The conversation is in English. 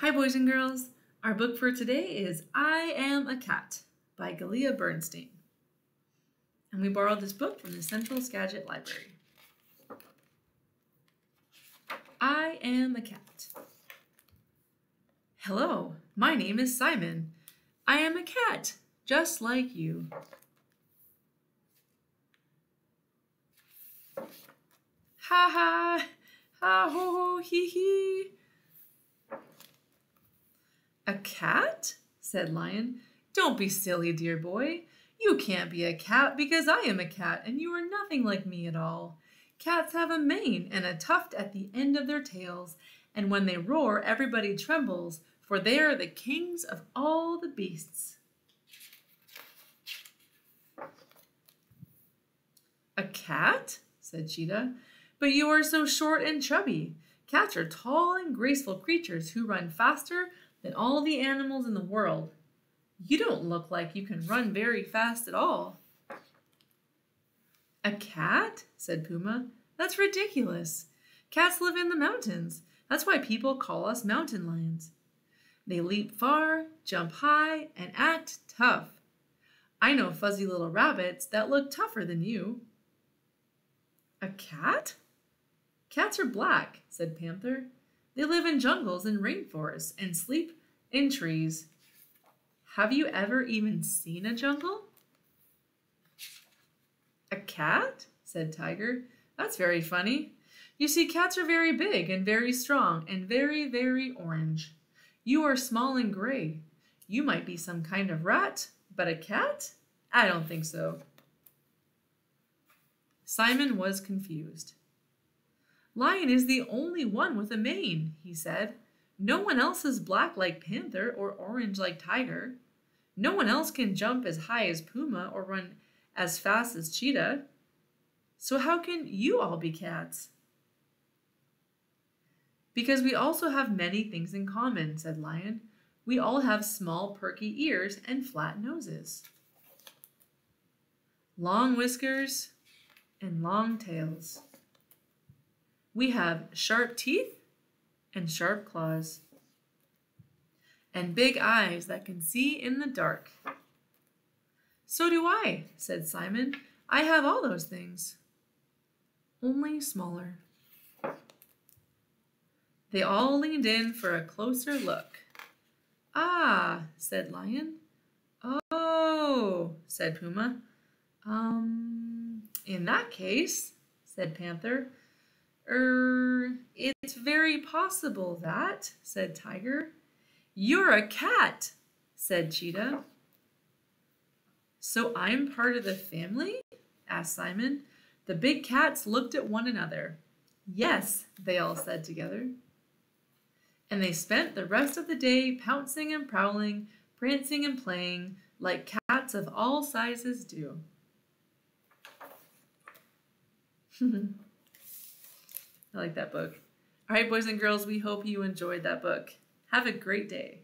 Hi, boys and girls. Our book for today is I Am a Cat by Galia Bernstein. And we borrowed this book from the Central Skagit Library. I am a cat. Hello, my name is Simon. I am a cat, just like you. Ha ha, ha ho ho, hee hee. A cat? said Lion. Don't be silly, dear boy. You can't be a cat because I am a cat and you are nothing like me at all. Cats have a mane and a tuft at the end of their tails, and when they roar, everybody trembles, for they are the kings of all the beasts. A cat? said Cheetah. But you are so short and chubby. Cats are tall and graceful creatures who run faster than all the animals in the world. You don't look like you can run very fast at all. A cat? said Puma. That's ridiculous. Cats live in the mountains. That's why people call us mountain lions. They leap far, jump high, and act tough. I know fuzzy little rabbits that look tougher than you. A cat? Cats are black, said Panther. They live in jungles and rainforests and sleep in trees. Have you ever even seen a jungle? A cat? said Tiger. That's very funny. You see, cats are very big and very strong and very, very orange. You are small and gray. You might be some kind of rat, but a cat? I don't think so. Simon was confused. Lion is the only one with a mane, he said. No one else is black like Panther or orange like Tiger. No one else can jump as high as Puma or run as fast as Cheetah. So how can you all be cats? Because we also have many things in common, said Lion. We all have small perky ears and flat noses. Long whiskers and long tails. We have sharp teeth and sharp claws and big eyes that can see in the dark. So do I, said Simon. I have all those things, only smaller. They all leaned in for a closer look. Ah, said Lion. Oh, said Puma. Um, in that case, said Panther, Er, it's very possible that, said Tiger. You're a cat, said Cheetah. So I'm part of the family? asked Simon. The big cats looked at one another. Yes, they all said together. And they spent the rest of the day pouncing and prowling, prancing and playing, like cats of all sizes do. I like that book. All right, boys and girls, we hope you enjoyed that book. Have a great day.